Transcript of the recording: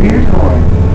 to your